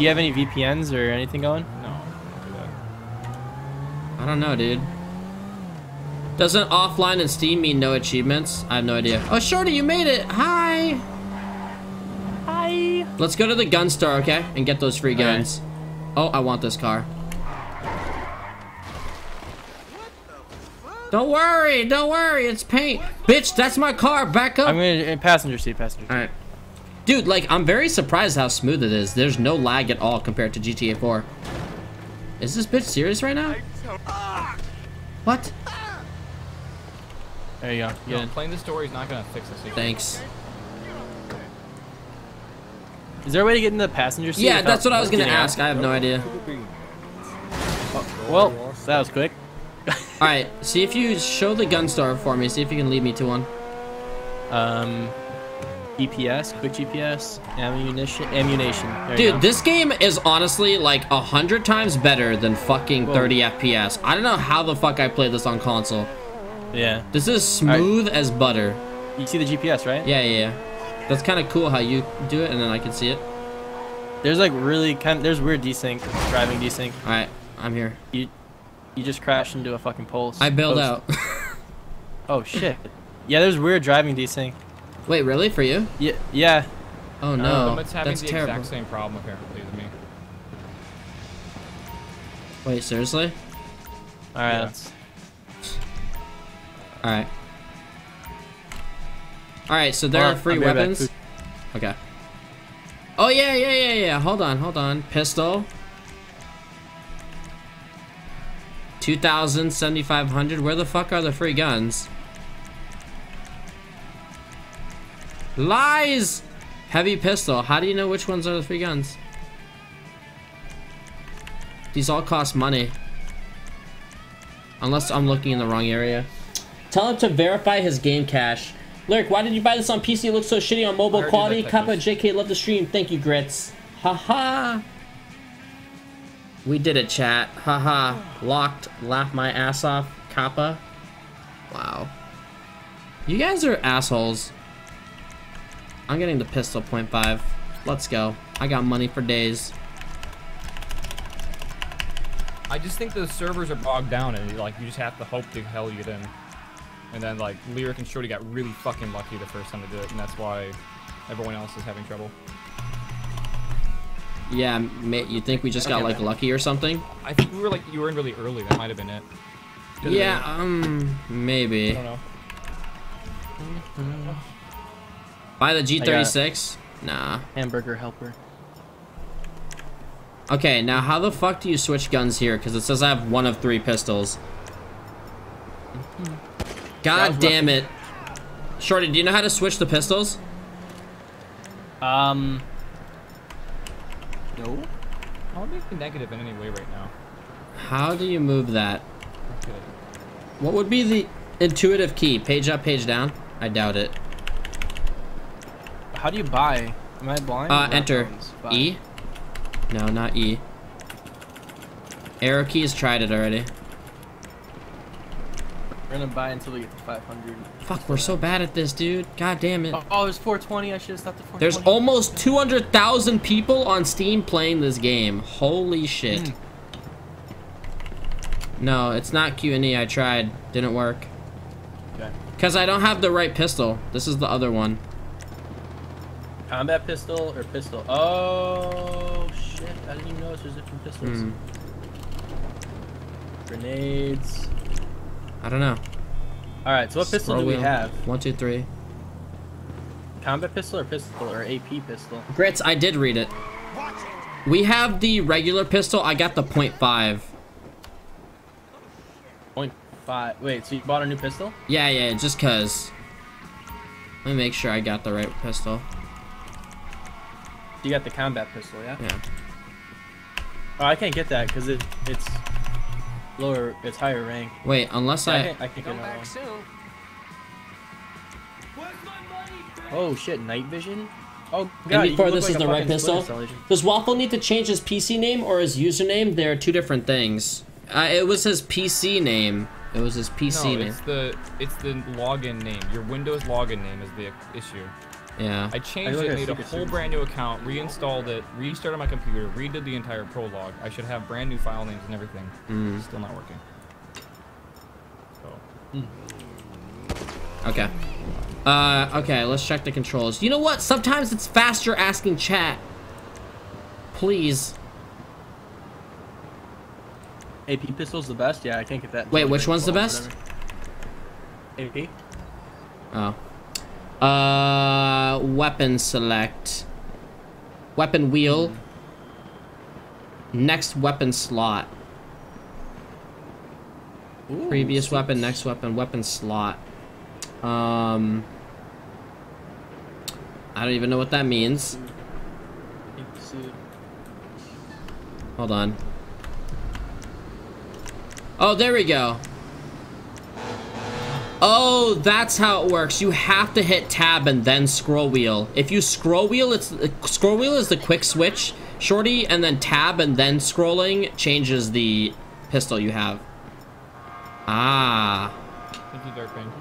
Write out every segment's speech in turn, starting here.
Do you have any VPNs or anything going? No, don't do that. I don't know, dude. Doesn't offline and Steam mean no achievements? I have no idea. Oh, Shorty, you made it. Hi. Hi. Let's go to the gun store, okay? And get those free All right. guns. Oh, I want this car. Don't worry, don't worry, it's paint. Bitch, that's my car, back up. I'm gonna in passenger seat, passenger seat. Alright. Dude, like, I'm very surprised how smooth it is. There's no lag at all compared to GTA 4. Is this bitch serious right now? What? There you go. You know, Good. playing the story is not gonna fix this issue. Thanks. Is there a way to get in the passenger seat? Yeah, that's what I was gonna getting out? ask. I have no idea. Well, that was quick. Alright, see if you show the gun store for me. See if you can lead me to one. Um, GPS, quick GPS, ammunition, ammunition. There Dude, this game is honestly like a hundred times better than fucking Whoa. 30 FPS. I don't know how the fuck I played this on console. Yeah. This is smooth as butter. You see the GPS, right? Yeah, yeah, yeah. That's kind of cool how you do it and then I can see it. There's like really kind. of, There's weird desync, driving desync. Alright, I'm here. You, you just crashed into a fucking pole. I bailed post. out. Oh shit. Yeah, there's weird driving desync. Wait, really? For you? Yeah, yeah. Oh no, Limit's having that's the terrible. exact same problem apparently as me. Wait, seriously? All right. Yeah. All right. All right. so there Hold are free I'll be right back. weapons. Okay. Oh yeah, yeah, yeah, yeah. Hold on, hold on. Pistol. 2,000, 7,500. Where the fuck are the free guns? Lies! Heavy pistol. How do you know which ones are the free guns? These all cost money. Unless I'm looking in the wrong area. Tell him to verify his game cache. Lirik, why did you buy this on PC? It looks so shitty on mobile quality. Kappa JK, love the stream. Thank you, Grits. Haha. We did it, chat. Haha. Locked. Laugh my ass off. Kappa. Wow. You guys are assholes. I'm getting the pistol point five. Let's go. I got money for days. I just think the servers are bogged down and like you just have to hope the hell you get in. And then like Lirik and Shorty got really fucking lucky the first time they did it, and that's why everyone else is having trouble. Yeah, mate, you think we just got like lucky or something? I think we were like you were in really early. That might have been it. Could've Yeah, um, been. maybe. I don't know. Buy the G36? Nah. hamburger helper. Okay, now how the fuck do you switch guns here? Because it says I have one of three pistols. God damn it. Shorty, do you know how to switch the pistols? Um. No. How would make the negative in any way right now? How do you move that? Okay. What would be the intuitive key? Page up, page down? I doubt it. How do you buy? Am I blind? Uh, enter. E? No, not E. Arrow keys tried it already. We're gonna buy until we get to 500. Fuck, we're so bad at this, dude. God damn it. Oh, oh, there's 420. I should have stopped at 420. There's almost 200,000 people on Steam playing this game. Holy shit. Mm. No, it's not Q&E. I tried. Didn't work. Okay. Because I don't have the right pistol. This is the other one. Combat pistol or pistol? Oh shit! I didn't even notice there's different pistols. Hmm. Grenades. I don't know. All right. So what pistol do we wheel. have? One, two, three. Combat pistol or pistol or AP pistol? Grits, I did read it. We have the regular pistol. I got the point .5. Point five. Wait. So you bought a new pistol? Yeah, yeah, just cause. Let me make sure I got the right pistol. You got the combat pistol, yeah? Yeah. Oh, I can't get that because it it's lower. It's higher rank. Wait, unless I I... can't, I can't get another one. Oh shit! Night vision. Oh god. And before this like is a the right pistol. Splinter Cell agent. Does Waffle need to change his PC name or his username? They are two different things. Uh, it was his PC name. It was his PC No, name. it's the it's the login name. Your Windows login name is the issue. Yeah. I changed look it, at made a whole Service. brand new account, reinstalled it, restarted my computer, redid the entire prologue. I should have brand new file names and everything. Mm. Still not working. So, Okay. Uh, okay, let's check the controls. You know what? Sometimes it's faster asking chat. Please. AP pistol's the best. Yeah, I can't get that. Wait, which one's the best? AP. Oh. Uh, weapon select. Weapon wheel. Next weapon slot. Ooh, Previous six. weapon, next weapon, weapon slot. Um. I don't even know what that means. Hold on. Oh, there we go. Oh, that's how it works. You have to hit tab and then scroll wheel. If you scroll wheel, it's uh, scroll wheel is the quick switch, shorty, and then tab and then scrolling changes the pistol you have. Ah, thank you, Darkbane.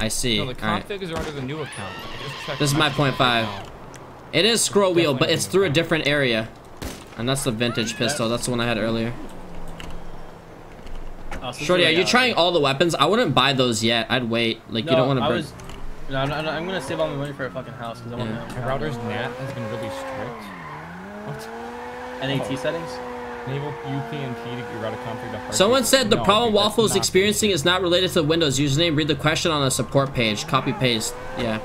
I see. No, the All right. under the new account. I just checked This is my point five. It is scroll wheel, but it's through a different area. And that's the vintage pistol. That's the one I had earlier. Oh, so Shorty, are you like, trying all the weapons? I wouldn't buy those yet. I'd wait. Like No, you don't want to I bring. was. No, I'm, I'm I'm gonna save all my money for a fucking house because I want Yeah. my own My router's NAT has been really strict. What? NAT Oh. settings. Enable UPnP to get your router config to hard Someone said the No, problem dude, Waffle is experiencing is not related to the Windows username. Read the question on the support page. Copy paste. Yeah.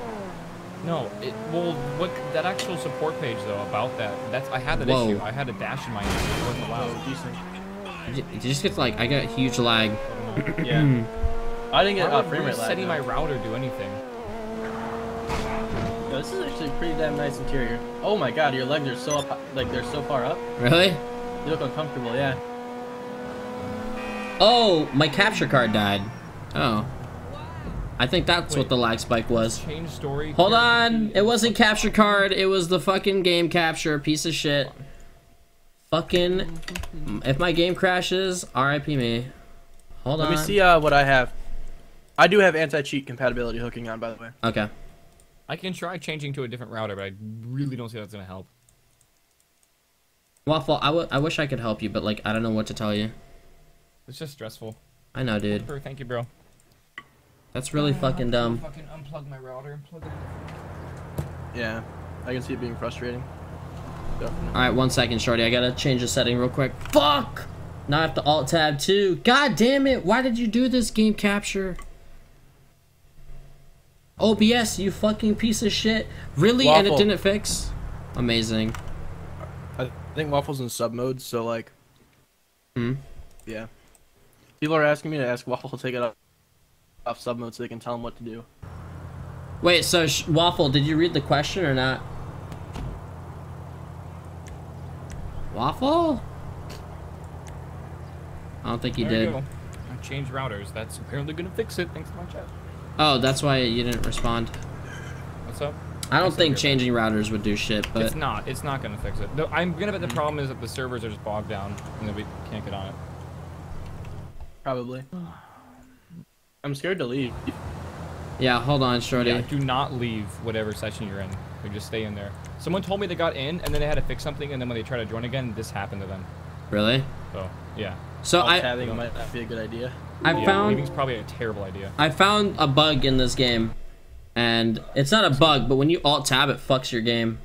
No, it, well, what that actual support page though about that? That's I had that Whoa. issue. I had a dash in my name. It wasn't allowed. Oh, decent. Did you, did you just gets like I got huge lag. I don't know. Yeah. I didn't get Why uh, frame rate lag. resetting my router do anything? Yo, this is actually pretty damn nice interior. Oh my god, your legs are so up, like they're so far up. Really? You look uncomfortable. Yeah. Oh, my capture card died. Oh. I think that's what the lag spike was. Change story. Hold on. It wasn't capture card. It was the fucking game capture. Piece of shit. Fucking. If my game crashes, RIP me. Hold Let on. Let me see uh, what I have. I do have anti-cheat compatibility hooking on, by the way. Okay. I can try changing to a different router, but I really don't see that's gonna help. Waffle, I, w- I wish I could help you, but like I don't know what to tell you. It's just stressful. I know, dude. Sure, Thank you, bro. That's really fucking dumb. Fucking unplug my router. Plug it Yeah, I can see it being frustrating. Definitely. All right, one second, shorty. I gotta change the setting real quick. Fuck! Now I have to alt tab too. God damn it! Why did you do this game capture? OBS, you fucking piece of shit. Really? And it didn't fix? Amazing. I think Waffle's in sub mode, so like, Hmm. yeah. People are asking me to ask Waffle to take it off, off sub mode so they can tell him what to do. Wait, so sh- Waffle, did you read the question or not? Waffle? I don't think you There did. you go. I changed routers. That's apparently gonna fix it. Thanks to my chat. Oh, that's why you didn't respond. What's up? I don't I think see your changing routers would do shit, but it's not. It's not gonna fix it. No, I'm gonna bet the problem is that the servers are just bogged down and that we can't get on it. Probably. I'm scared to leave. yeah, hold on, shorty. Yeah, do not leave whatever session you're in. Like, just stay in there. Someone told me they got in and then they had to fix something and then when they tried to join again, this happened to them. Really? So yeah. So Alt I tabbing might not be a good idea. I yeah, found leaving's probably a terrible idea. I found a bug in this game, and it's not a bug, but when you alt tab, it fucks your game.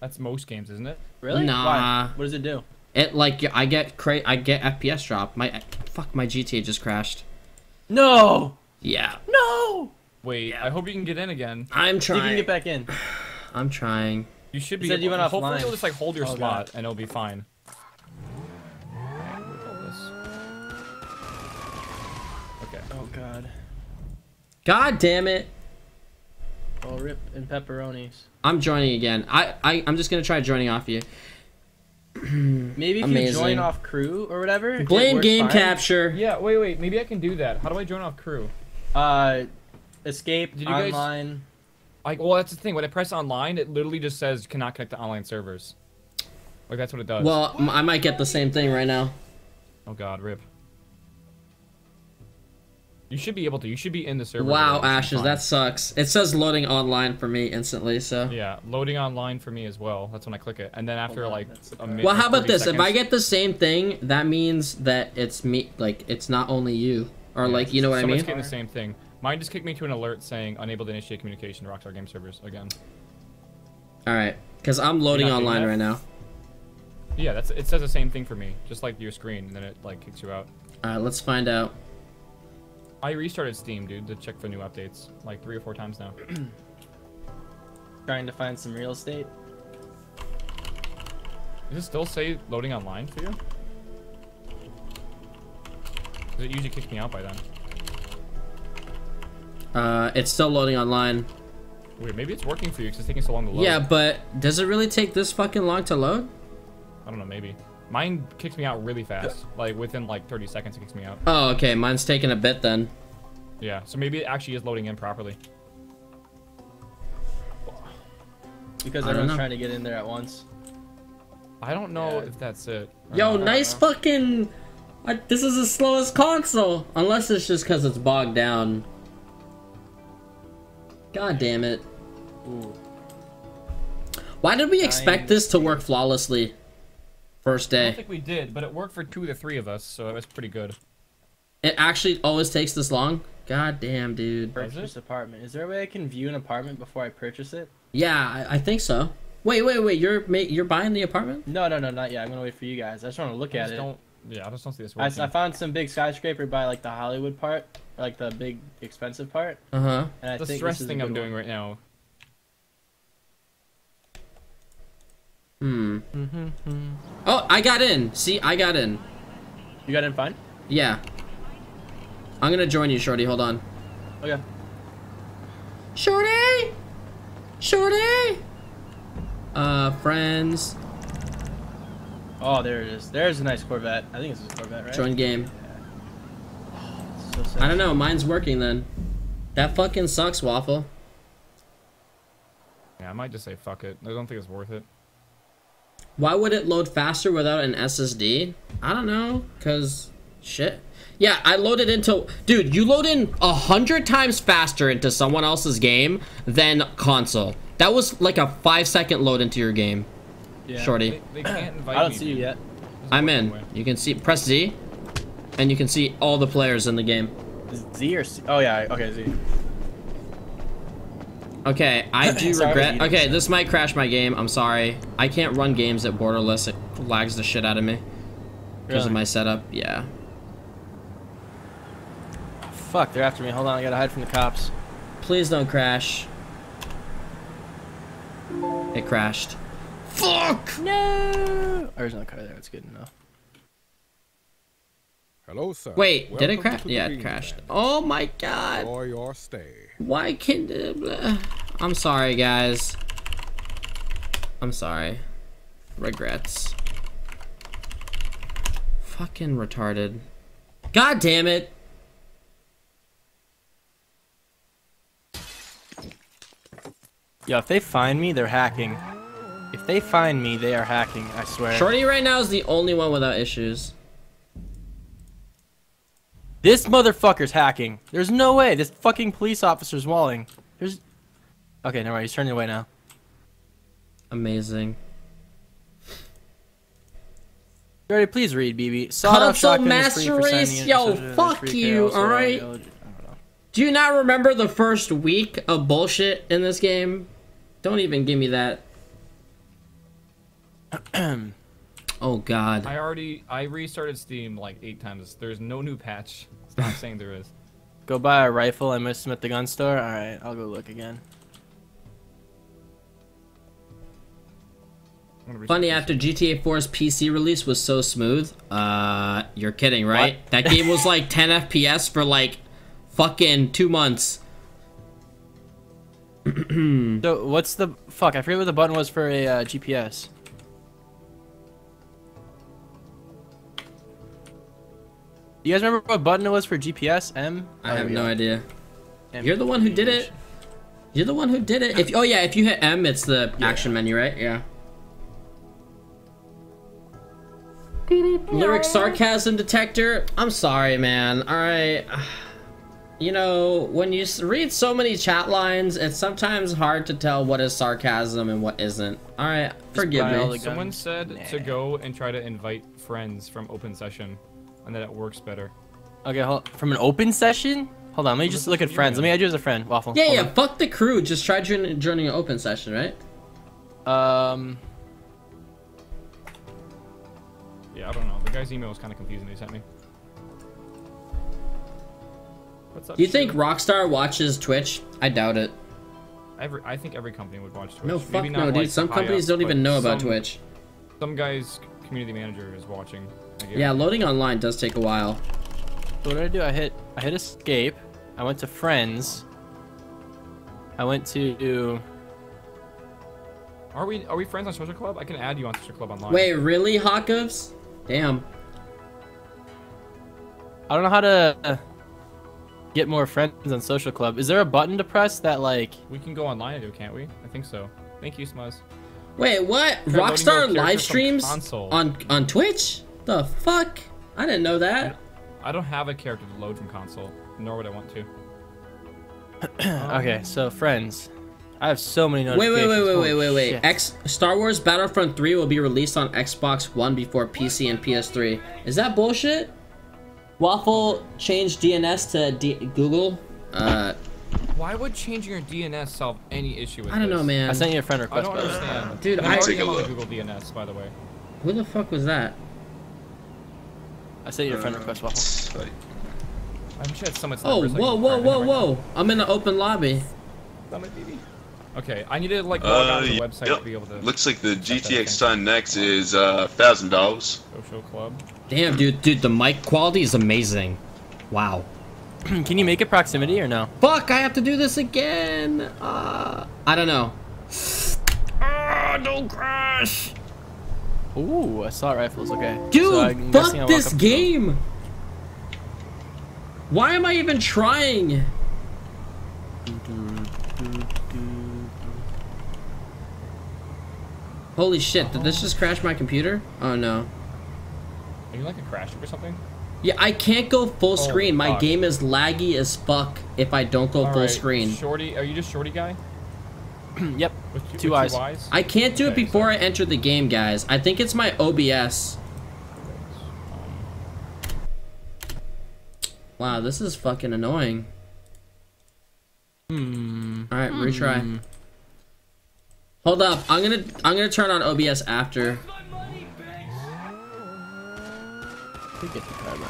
That's most games, isn't it? Really? Nah. Why? What does it do? It like I get cra- I get FPS drop. My fuck, my GTA just crashed. No! Yeah, No! Wait, I hope you can get in again. I'm trying. you can get back in. I'm trying. You should You be. said you went hopefully offline. you'll just like hold your Oh, slot God. and it'll be fine. Okay. Oh god. God damn it! Oh, rip and pepperonis. I'm joining again. I, I I'm just gonna try joining off you. Maybe if you join off crew or whatever. Blame game fine. capture. Yeah. Wait. Wait. Maybe I can do that. How do I join off crew? Uh, escape Did you guys- online. Like, well, that's the thing. When I press online, it literally just says cannot connect to online servers. Like that's what it does. Well, I might get the same thing right now. Oh God, rip. You should be able to. You should be in the server. Wow, Ashes, that sucks. It says loading online for me instantly, so. Yeah, loading online for me as well. That's when I click it, and then after on, like a minute. Well, how about 30 this? If I get the same thing, that means that it's me, like, it's not only you. Or, like, you know what I Someone's mean? getting the same thing. Mine just kicked me to an alert saying unable to initiate communication to Rockstar Game Servers again. Alright. Because I'm loading You're not doing online right now. Yeah, that's it says the same thing for me, just like your screen, and then it like kicks you out. Alright, let's find out. I restarted Steam, dude, to check for new updates like three or four times now. Trying to find some real estate. Does it still say loading online for you? 'Cause it usually kicks me out by then. Uh, it's still loading online. Wait, Maybe it's working for you because it's taking so long to load. Yeah, but does it really take this fucking long to load? I don't know. Maybe. Mine kicks me out really fast. Like within like 30 seconds, it kicks me out. Oh, okay. Mine's taking a bit then. Yeah. So maybe it actually is loading in properly. Because I don't everyone's trying to get in there at once. I don't know Yeah. if that's it. Yo, not. nice fucking. I, this is the slowest console. Unless it's just because it's bogged down. God damn it. Ooh. Why did we expect Nine. this to work flawlessly? First day. I don't think we did, but it worked for two of the three of us, so it was pretty good. It actually always takes this long? God damn, dude. Purchase apartment. Is there a way I can view an apartment before I purchase it? Yeah, I, I think so. Wait, wait, wait. You're ma- you're buying the apartment? No, no, no, not yet. I'm gonna wait for you guys. I just want to look I at just it. don't. Yeah, I just don't see this I, working. I found some big skyscraper by like the Hollywood part, or, like the big expensive part, Uh huh. and I the think stress this is a thing I'm good doing one. right now. Hmm. Mm-hmm. Oh, I got in. See, I got in. You got in fine? Yeah. I'm gonna join you, Shorty. Hold on. Okay. Shorty! Shorty! Uh, friends. Oh, there it is. There's a nice Corvette. I think it's a Corvette, right? Join game. So sad. I don't know. Mine's working then. That fucking sucks, Waffle. Yeah, I might just say fuck it. I don't think it's worth it. Why would it load faster without an SSD? I don't know, cause shit. Yeah, I loaded into dude. You load in a hundred times faster into someone else's game than console. That was like a five second load into your game, Yeah. Shorty. They, they can't invite I don't me, see you yet. Doesn't I'm in. that way. You can see press Z, and you can see all the players in the game. Is Z or C? Oh yeah. Okay, Z. Okay, I do Sorry, regret. Okay, this might crash my game. I'm sorry. I can't run games at borderless. It lags the shit out of me because of my setup. Yeah. Fuck, they're after me. Hold on, I gotta hide from the cops. Please don't crash. It crashed. Fuck! No. Oh, there's no car there. It's good enough. Hello, sir. Wait, did it crash? Yeah, it crashed. Band. Oh my god. Enjoy your stay. Why can't. Uh, blah. I'm sorry, guys. I'm sorry. Regrets. Fucking retarded. God damn it. Yo, if they find me, they're hacking. If they find me, they are hacking. I swear. Shorty right now is the only one without issues. This motherfucker's hacking. There's no way. This fucking police officer's walling. There's. Okay, never mind. He's turning away now. Amazing. Shorty, please read, BB. Console Master Race, yo, fuck you, alright? Do you not remember the first week of bullshit in this game? Don't even give me that. oh god. I already I restarted Steam like eight times. There's no new patch. It's not saying there is. Go buy a rifle. I missed him at the gun store. All right, I'll go look again. I'm gonna restart Funny after GTA 4's PC release was so smooth. Uh, you're kidding, right? That game was like 10 FPS for like fucking two months. So what's the fuck? I forget what the button was for a uh, GPS. You guys remember what button it was for GPS? M. I Oh, have yeah. no idea. M. You're the one who did it. You're the one who did it. If oh yeah, if you hit M, it's the action menu, right? Yeah. Lirik sarcasm detector. I'm sorry, man. All right. you know, when you read so many chat lines, it's sometimes hard to tell what is sarcasm and what isn't. All right, forgive me. Someone guns? said to go and try to invite friends from open session, and that it works better. Okay, hold, from an open session? Hold on, let me just look at friends. Let me add you as a friend, Waffle. Yeah, Hold yeah. Fuck the crew. Just try joining, joining an open session, right? Um, Yeah, I don't know. The guy's email was kind of confusing. They sent me. What's up? Do you think Stu? Rockstar watches Twitch? I doubt it. Every, I think every company would watch Twitch. No, Maybe fuck not, no, dude. like, Some companies up, don't even know about some- Twitch. Some guy's community manager is watching. I guess. Yeah, loading online does take a while. so what did I do? I hit, I hit escape. I went to friends. I went to. Are we are we friends on Social Club? I can add you on Social Club online. Wait, really, Hawkovs? Damn. I don't know how to get more friends on Social Club. Is there a button to press that like? We can go online and do, can't we? I think so. Thank you, Smuzz. Wait, what? Try loading your Rockstar live streams console. on on Twitch? The fuck? I didn't know that. I don't have a character to load from console, nor would I want to. okay, so friends. I have so many notifications. Wait, wait, wait, wait, Holy wait, wait, wait. X Star Wars Battlefront 3 will be released on Xbox One before PC and PS3. Is that bullshit? Waffle changed DNS to D Google. Uh, Why would changing your DNS solve any issue with I don't know, man. I sent you a friend request. I request. don't by the way. understand. Dude, I- I'm already Take a on the. Google DNS, by the way. Who the fuck was that? I sent you a friend request, Waffle. It's I wish I had Summit's Oh, number so whoa, whoa, whoa! Right I'm in the open lobby. Okay, I need to like log Uh, on to the website yep. to be able to Looks like the GTX thing. Sun Next is uh thousand dollars. social club. Damn, dude, dude, the mic quality is amazing. Wow. Can you make it proximity or no? Fuck, I have to do this again. Uh, I don't know. Ah, don't crash. Ooh, assault rifles. Okay. Dude, So I'm guessing I fuck this up to them. game. Why am I even trying? Holy shit, did this just crash my computer? Oh no. Are you like a crash or something? Yeah, I can't go full oh, screen. My fuck. game is laggy as fuck if I don't go full Alright, screen. Shorty, are you just shorty guy? yep. With two, Two with eyes. Two eyes? I can't do it before so- I enter the game, guys. I think it's my OBS. Wow, this is fucking annoying. Hmm. All right, retry. Hold up, I'm gonna I'm gonna turn on OBS after. Could get the carbine.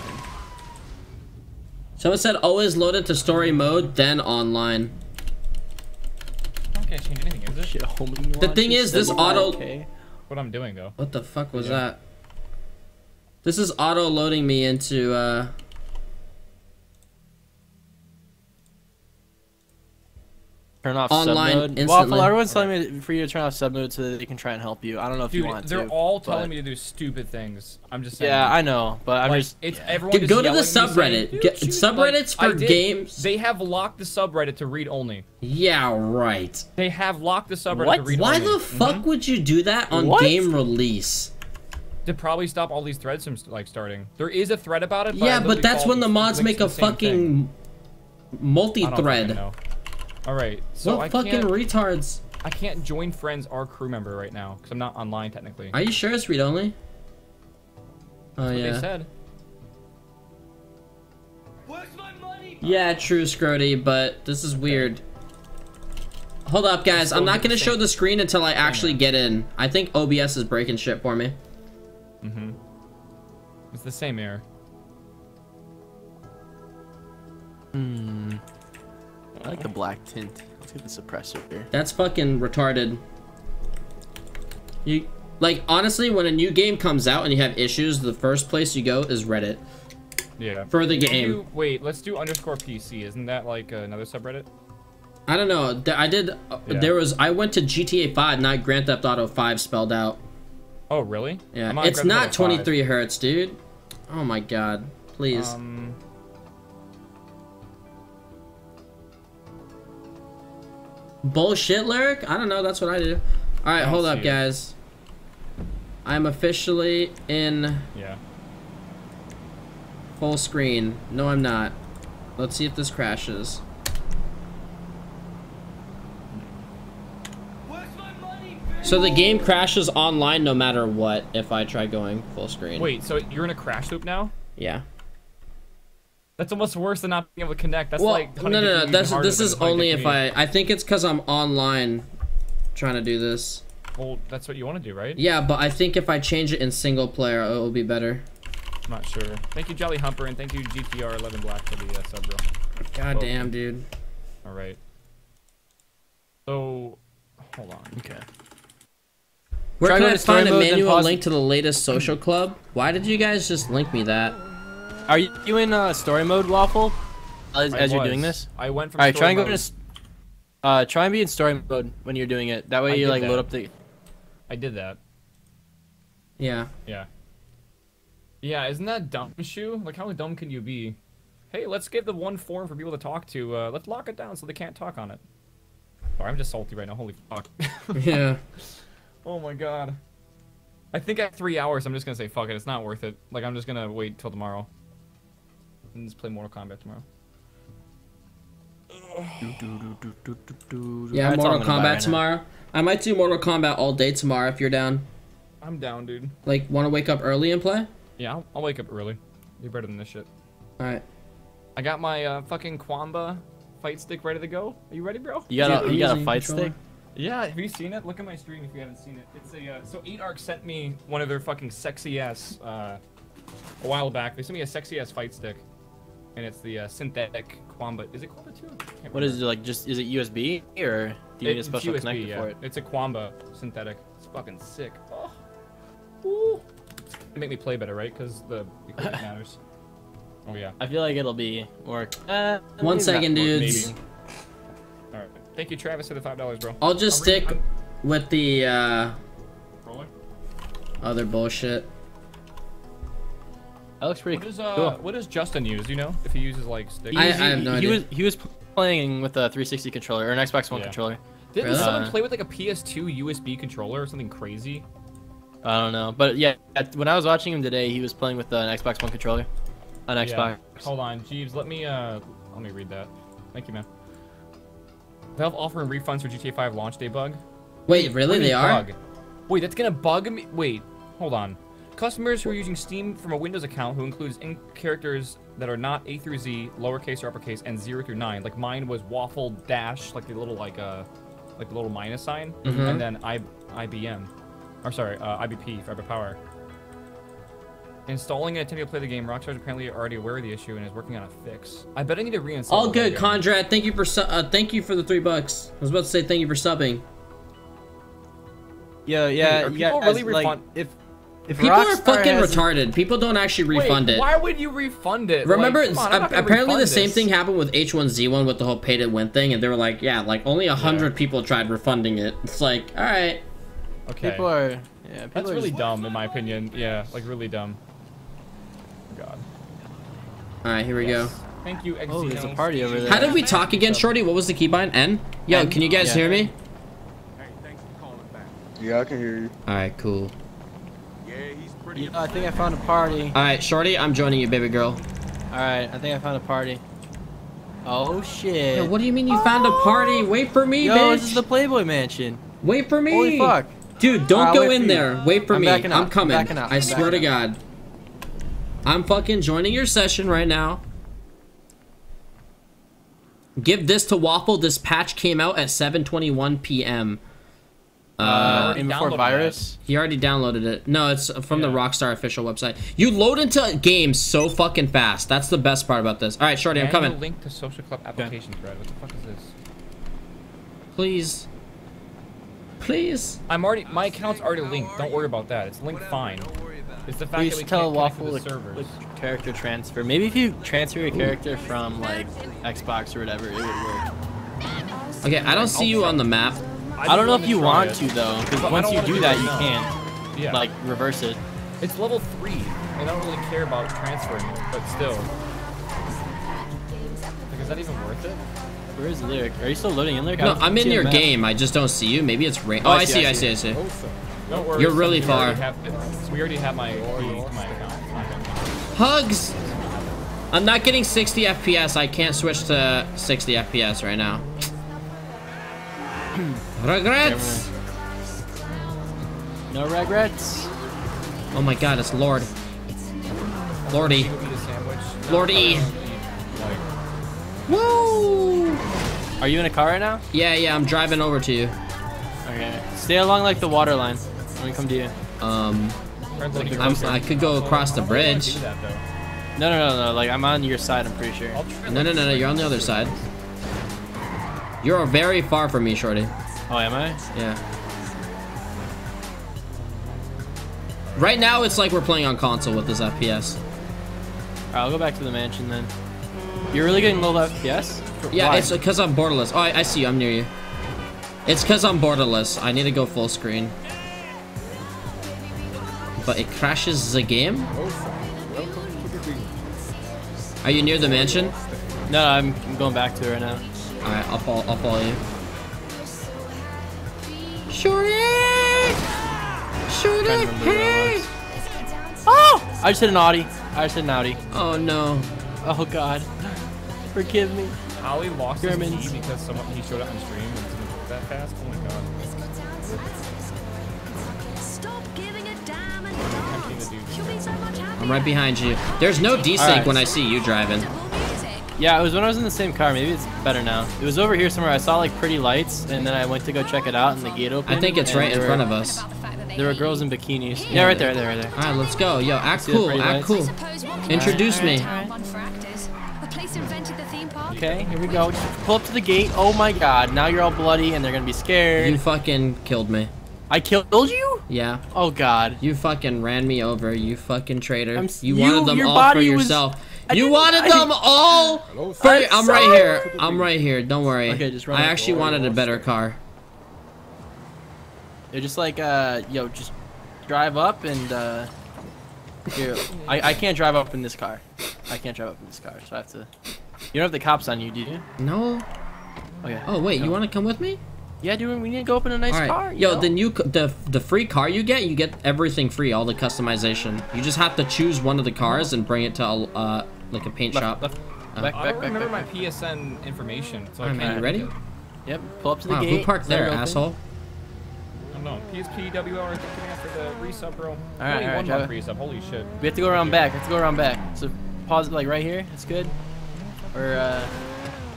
Someone said always load it to story mode, then online. I can't change anything, is it? Shit, The thing is, this auto- 75K. What I'm doing though. What the fuck was Yeah. that? This is auto loading me into uh Turn off Online sub mode. instantly. Waffle, everyone's telling me for you to turn off sub mode so that they can try and help you. I don't know if Dude, you want to. they're to. all telling but- me to do stupid things. I'm just saying. Yeah, I know, but I'm like, just. it's yeah. everyone Go- go to the yelling at me saying, subreddit. Get- subreddits Like, for did. games. They have locked the subreddit to read only. Yeah, right. They have locked the subreddit What? to read Why only. Why the mm-hmm. fuck would you do that on What? game release? To probably stop all these threads from like starting. There is a thread about it. But Yeah, but that's when the mods make a the same thing. fucking I don't multi-thread. Fucking know. All right, so I what fucking can't. retards? I can't join friends or crew member right now because I'm not online technically. Are you sure it's read only? Oh what yeah. They said. Yeah, true, Scrody, but this is weird. Hold up, guys. I'm not gonna show the screen until I actually get in. I think OBS is breaking shit for me. Mhm. It's the same error. Hmm. I like the black tint. Let's get the suppressor here. That's fucking retarded. You like honestly, when a new game comes out and you have issues, the first place you go is Reddit Yeah. for the game. do- wait, let's do underscore PC. Isn't that like another subreddit? I don't know. I did. Uh, Yeah. There was. I went to GTA 5, not Grand Theft Auto 5 spelled out. Oh, really? Yeah, it's Grand not 23 hertz, dude. Oh my god, please. Um, Bullshit Lirik? I don't know. That's what I do. All right, hold up, it. guys. I'm officially in yeah. full screen. No, I'm not. Let's see if this crashes. So the game crashes online no matter what if I try going full screen. Wait, so you're in a crash loop now? Yeah. That's almost worse than not being able to connect. That's Well, like no, no, no. even This harder this than is only if. I. I think it's because I'm online, trying to do this. Well, that's what you want to do, right? Yeah, but I think if I change it in single player, it will be better. I'm not sure. Thank you, Jolly Humper, and thank you, GTR11 Black, for the uh, sub, bro. God damn, dude. All right. So, hold on. Okay. Where Try can I to find a manual link to the latest social club? Why did you guys just link me that? Are you, you in uh, story mode, Waffle? As, as you're doing this? I went from. All right, try and go mode- to. Uh, try and be in story mode when you're doing it. That way I you like that. load up the. I did that. Yeah. Yeah. Yeah, isn't that dumb, Shoe? Like, how dumb can you be? Hey, let's give the one forum for people to talk to. Uh, let's lock it down so they can't talk on it. Sorry, I'm just salty right now. Holy fuck. Yeah. oh my god. I think at three hours, I'm just gonna say fuck it. It's not worth it. Like, I'm just gonna wait till tomorrow. And just play Mortal Kombat tomorrow. Yeah, That's Mortal I'm gonna buy Kombat right now. tomorrow. I might do Mortal Kombat all day tomorrow if you're down. I'm down, dude. Like, want to wake up early and play? Yeah, I'll, I'll wake up early. You're better than this shit. Alright. I got my uh, fucking Qanba fight stick ready to go. Are you ready, bro? You got Yeah, a you got a fight controller. stick? Yeah, have you seen it? Look at my stream if you haven't seen it. It's a uh, so 8arc sent me one of their fucking sexy ass uh, a while back. They sent me a sexy ass fight stick, and it's the uh, synthetic Qanba. Is it Qanba 2? What is it like? Just is it USB or do you need a It's special USB, connector yeah. for it? It's a Qanba synthetic. It's fucking sick. Oh, Woo. It make me play better, right? Because the equipment matters. Oh yeah. I feel like it'll be more. Uh, One maybe second, not more- dudes. maybe. All right. Thank you, Travis, for the five dollars, bro. I'll just I'll stick with the uh, Roller? other bullshit. That looks pretty What does uh cool. what does Justin use? Do you know if he uses like sticks? I- He- I have no he, idea. was he was playing with a 360 controller or an Xbox One Yeah. controller. Didn't Really? someone Uh, play with like a PS2 USB controller or something crazy? I don't know, but yeah, at- when I was watching him today, he was playing with an Xbox One controller, on Xbox. Hold on, Jeeves. Let me uh let me read that. Thank you, man. Valve offering refunds for GTA 5 launch day bug. Wait, really? What do you They mean are? Bug? Wait, that's gonna bug me. Wait, hold on. Customers who are using Steam from a Windows account who includes in characters that are not A through Z, lowercase or uppercase, and zero through nine. Like mine was waffle dash, like the little like uh, like the little minus sign, Mhm. and then I IBM, or sorry, uh, IBP, Fiber Power. Installing and attempting to play the game, Rockstar is apparently already aware of the issue and is working on a fix. I bet I need to reinstall. All good. Conrad. Thank you for su- uh, thank you for the three bucks. I was about to say thank you for subbing. Yeah, yeah, are yeah. people guys, really like, refund- if if People are fucking has- retarded. People don't actually Wait, refund it. Why would you refund it? Remember, Like, on, a- apparently the refund same thing happened with H1Z1 with the whole pay to win thing, and they were like, yeah, like only a hundred people tried refunding it. It's like, all right, Okay. people are yeah, people That's are really just- dumb, in my opinion. Yeah, like really dumb. God. all right, here we go. Thank you, Oh, there's a party over there. How did we talk again, Shorty? What was the keybind? N? Yo, N, can you guys yeah. hear me? Hey, thanks for calling back. Yeah, I can hear you. All right, cool. Yeah, uh, I think I found a party. All right, Shorty, I'm joining you, baby girl. All right, I think I found a party. Oh shit! Yo, what do you mean you found a party? Wait for me, Yo, bitch. this is the Playboy Mansion. Wait for me. Holy fuck! Dude, don't Alright, go in there. Wait for I'm me. I'm I'm coming. I I'm swear to God. I'm fucking joining your session right now. Give this to Waffle. This patch came out at 7:21 p.m. Uh, Uh, in before downloaded virus. he already downloaded it. No, it's from the Rockstar official website. You load into games so fucking fast. That's the best part about this. All right, Shorty, I'm Manual coming. Link to social club application thread. What the fuck is this? Please. Please. I'm already. My account's already linked. Don't worry about that. It's linked fine. It's the fact We that we should tell can't Waffle to to the servers. like, character transfer. Maybe if you transfer your character from like Xbox or whatever, it would work. Okay, I don't see you on the map. I don't know if you want it. to though, because But once you do do that, you can't Yeah. like reverse it. It's level three, and I don't really care about transferring it, but still. Like, is that even worth it? Where is Lirik? Are you still loading in Lirik? No, I'm in your map. game. I just don't see you. Maybe it's rain. Oh, oh, I see, I see, I see. Don't worry. You're really we already far. Have, we already have my key to my account. It's not gonna be- Hugs. I'm not getting 60 FPS. I can't switch to 60 FPS right now. Regrets. No regrets. Oh my god, it's Lord. Lordy. Go eat a sandwich. Lordy. Woo! Are you in a car right now? Yeah, yeah, I'm driving over to you. Okay. Stay along like the water line. Let me come to you. Um, I'm, I could go across the bridge. Do. No, no, no, no. Like I'm on your side. I'm pretty sure. No, no, no, no, you're on the other side. You're very far from me, Shorty. Oh, am I? Yeah. Right now, it's like we're playing on console with this FPS. Alright, I'll go back to the mansion then. You're really getting low FPS? Yeah, Why? it's because I'm borderless. Oh, I, I see you. I'm near you. It's because I'm borderless. I need to go full screen. But it crashes the game? Are you near the mansion? No, no, I'm, I'm going back to it right now. Alright, I'll follow, I'll follow you. Shorty! Shorty! Trying to remember where I Hey! Oh! I just hit an Audi. I just hit an Audi. Oh no. Oh god. Forgive me. Ollie lost Germans. his key because someone he showed up on stream and didn't move that fast. Oh my god. Stop giving a damn and Tempting to dance. do. You'll be so much happier. I'm right behind you. There's no desync Alright. when I see you driving. Double music. Yeah, it was when I was in the same car. Maybe it's better now. It was over here somewhere. I saw like pretty lights, and then I went to go check it out, and the gate opened. I think it's right in there front of us. About the fact that they There were girls in bikinis. Yeah, right there, right there, right there. Alright, let's go. Yo, act See cool, act lights? cool. I suppose walking Introduce around me. town one for actors. The place invented the theme park. Okay, here we go. Pull up to the gate. Oh my god, now you're all bloody, and they're gonna be scared. You fucking killed me. I killed you? Yeah. Oh god. You fucking ran me over, you fucking traitor. I'm s- you, you- wanted them all for body was- yourself. I you didn't- wanted I- them all for I'm I'm right here. I'm right here. Don't worry. Okay, just run I up. actually wanted a better car. They're just like, uh, yo, just drive up and, uh, here. I, I can't drive up in this car. I can't drive up in this car, so I have to. You don't have the cops on you, do you? No. Okay. Oh wait, you want to come with me? Yeah, dude, we need to go up in a nice All right. car. Yo, know? then you c- the the free car you get, you get everything free, all the customization. You just have to choose one of the cars and bring it to a, uh like a paint Left- shop. left- Uh, back, I don't back, remember back, my PSN information, so I Alright, man, can't. you ready? Yep, pull up to the Wow, gate. who parked there, open. asshole? I don't know. PSP WL are thinking after the resub, bro. Alright, Only alright, one Java. resub. Holy shit. We have to go around back. We have to go around back. So pause it like right here. That's good. Or uh,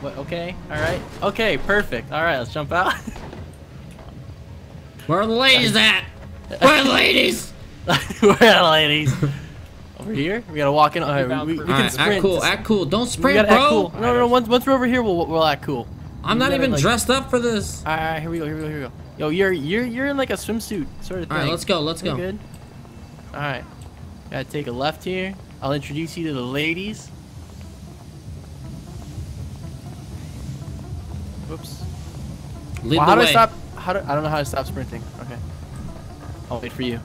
what? Okay. All right. Okay. Perfect. All right. Let's jump out. Where are the ladies at? Where are the ladies? Where are the ladies? Over here. We gotta walk in. All right, we, we, we can Alright, sprint. act cool, act cool. Don't sprint, bro. cool. No, no, no. Once, once we're over here, we'll, we'll act cool. I'm not gotta, even like- dressed up for this. All right, right. Here we go. Here we go. Here we go. Yo, you're you're you're in like a swimsuit sort of thing. All right, let's go. Let's go. Good. All right. Gotta take a left here. I'll introduce you to the ladies. Whoops. Lead Well, the how do way. I stop? How do I don't know how to stop sprinting? Okay. I'll wait for you.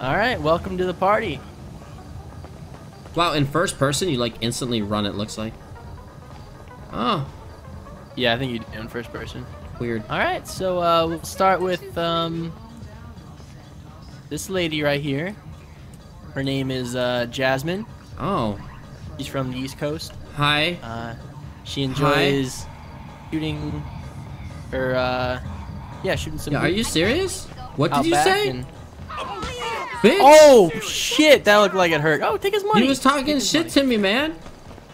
All right, welcome to the party. Wow, in first person, you like instantly run. It looks like. Oh, Yeah, I think you do in first person. weird. All right, so uh, we'll start with um, this lady right here. Her name is uh, Jasmine. Oh, She's from the East Coast. hi. Uh, she enjoys shooting, or uh, yeah, shooting some. Yeah, are you serious? What did you say, bitch? Oh shit! That looked like it hurt. Oh, take his money. he was talking shit money. to me, man.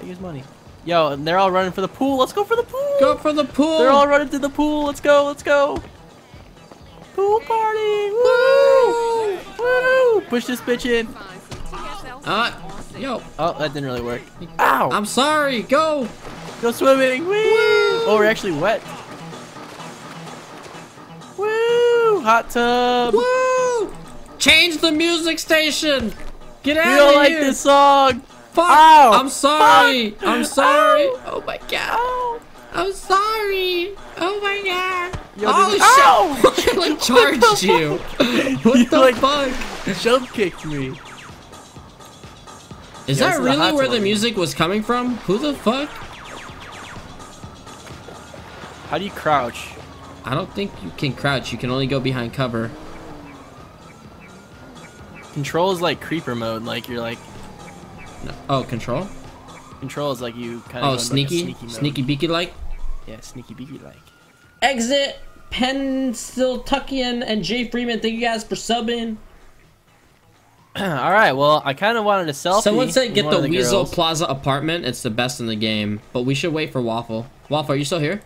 Take his money. Yo, and they're all running for the pool. Let's go for the pool. Go for the pool. They're all running to the pool. Let's go. Let's go. Pool party. Woo! Woo! Push this bitch in. Uh, yo, Oh, that didn't really work. Ow! I'm sorry. Go. Go swimming. Woo! Oh, we're actually wet. Woo! Hot tub. Woo! Change the music station. Get out of here! We don't like this song. Fuck. Ow! I'm sorry. Fuck. I'm sorry. Ow. Oh my god. Ow! I'm sorry. Oh my god. Yo, oh shit. I like charged you. What You the like- fuck? Jump kicked me. Is Yeah, that this is a really where the music was coming from? Who the fuck? How do you crouch? I don't think you can crouch. You can only go behind cover. Control is like creeper mode. Like you're like, No. Oh, control? Control is like you kind of. Oh, sneaky, sneaky, mode. sneaky beaky like. Yeah, sneaky beaky like. Exit, Pennsyltuckian, and Jay Freeman. Thank you guys for subbing. All right. Well, I kind of wanted a selfie. Someone said get one the, Weasel girls. Plaza apartment. It's the best in the game. But we should wait for Waffle. Waffle, are you still here?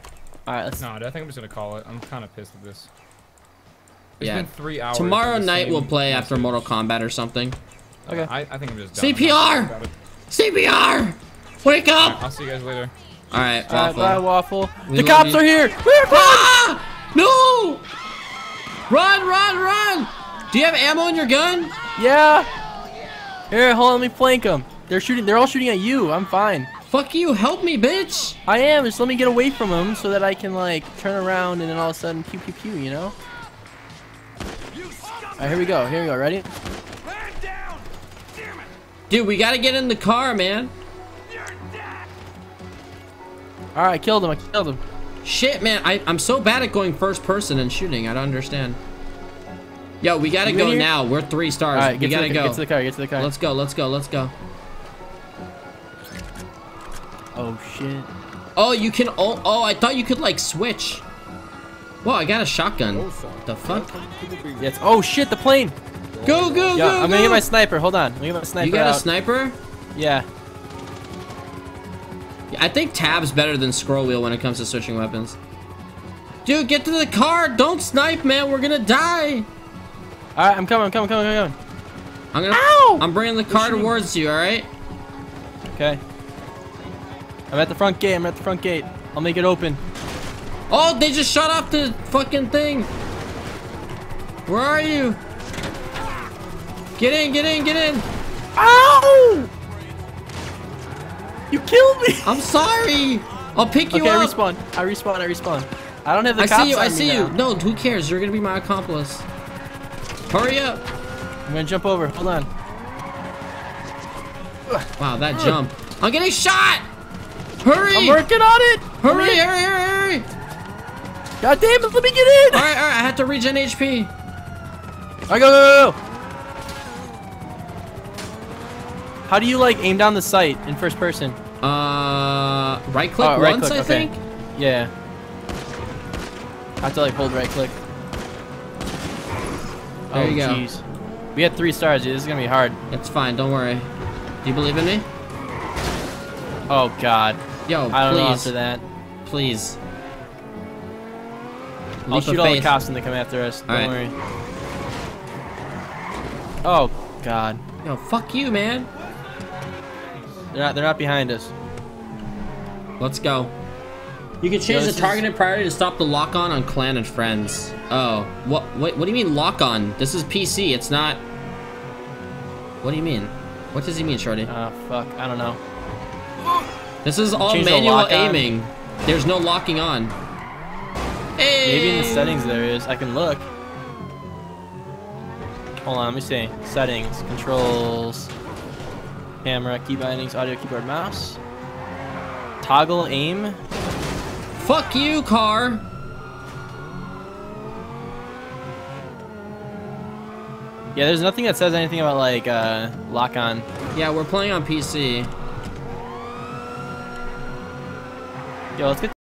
All right. Let's. No, I think I'm just gonna call it. I'm kind of pissed at this. It's Yeah. been three hours. Tomorrow night we'll play after. Mortal Kombat or something. Okay. I, I think I'm just done. CPR! CPR! Wake up! I'll see you guys later. All right, All right, Waffle. bye, waffle. We the cops you. are here. We're Ah! No! Run, run, run! Do you have ammo in your gun? Yeah. Here, hold on. Let me flank them. They're shooting. They're all shooting at you. I'm fine. Fuck you, help me, bitch! I am. Just let me get away from them so that I can like turn around and then all of a sudden pew pew pew. You know. All right, here we go. Here we go. Ready? Dude, we gotta get in the car, man. All right, I killed him. I killed him. Shit, man, I, I'm so bad at going first person and shooting. I don't understand. Yo, we gotta You go here? now. We're three stars. right, we get gotta the, go. get to the car. Get to the car. Let's go, let's go, let's go. Oh shit. Oh, you can. Oh, oh, I thought you could like switch. Whoa, I got a shotgun. The fuck? Yeah, it's, oh shit, the plane. Go, go, Yeah, go, I'm gonna go. get my sniper. Hold on. Let me get my sniper. You got out. a sniper? Yeah. Yeah, I think tab's better than scroll wheel when it comes to switching weapons. Dude, get to the car! Don't snipe, man! We're gonna die! All right, I'm coming. I'm coming. Coming. Coming. I'm gonna. Ow! I'm bringing the car towards you. All right? Okay. I'm at the front gate. I'm at the front gate. I'll make it open. Oh, they just shut off the fucking thing. Where are you? Get in! Get in! Get in! Ow! You killed me. I'm sorry. I'll pick you okay, I up. respawn. I respawn. I respawn. I don't have the I cops see you. I see now. you. No, who cares? You're gonna be my accomplice. Hurry up! I'm gonna jump over. Hold on. Wow, that hmm. jump. I'm getting shot! Hurry! I'm working on it. Hurry, hurry, hurry, hurry! God damn it! Let me get in. Alright, alright, I have to regen HP. All right, go, go, go, go. How do you like aim down the sight in first person? Uh, right click Oh, right once, click, I okay. think. Yeah. I have to like hold right click. There oh, you go. jeez. We had three stars, dude. This is gonna be hard. It's fine, don't worry. Do you believe in me? Oh God. Yo, I don't know after that. please. I'll shoot of all the faith. cops when they come after us. Don't Alright. worry. Oh God. Yo, fuck you, man. They're not. They're not behind us. Let's go. You can change this the is- targeted priority to stop the lock on on clan and friends. Oh, what? What? What do you mean lock on? This is PC. It's not. What do you mean? What does he mean, Shorty? Ah, fuck. I don't know. This is all change manual lock aiming. There's no locking on. Hey! Maybe in the settings there is. I can look. Hold on, let me see. Settings, controls, camera, key bindings, audio, keyboard, mouse. Toggle aim. Fuck you, car. Yeah, there's nothing that says anything about like uh, lock on. Yeah, we're playing on PC. Yo, let's get